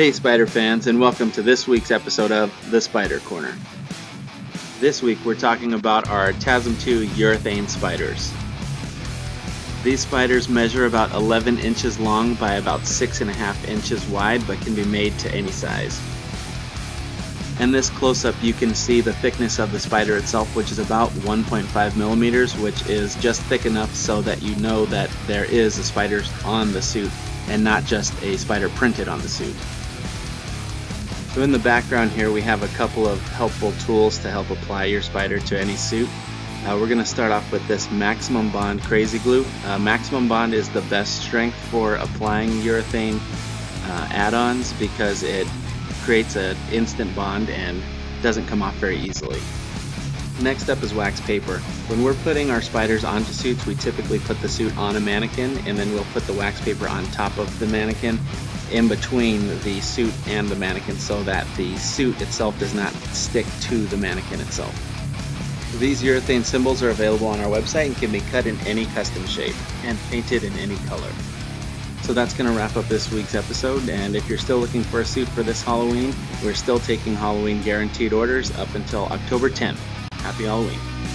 Hey, Spider fans, and welcome to this week's episode of The Spider Corner. This week we're talking about our TASM 2 urethane spiders. These spiders measure about 11 inches long by about 6.5 inches wide, but can be made to any size. In this close-up you can see the thickness of the spider itself, which is about 1.5 millimeters, which is just thick enough so that you know that there is a spider on the suit and not just a spider printed on the suit. So in the background here we have a couple of helpful tools to help apply your spider to any suit. Uh, we're going to start off with this Maximum Bond Krazy Glue. Uh, Maximum Bond is the best strength for applying urethane uh, add-ons because it creates an instant bond and doesn't come off very easily. Next up is wax paper. When we're putting our spiders onto suits, we typically put the suit on a mannequin and then we'll put the wax paper on top of the mannequin in between the suit and the mannequin so that the suit itself does not stick to the mannequin itself. These urethane symbols are available on our website and can be cut in any custom shape and painted in any color. So that's going to wrap up this week's episode, and if you're still looking for a suit for this Halloween, we're still taking Halloween guaranteed orders up until October 10th. Happy Halloween.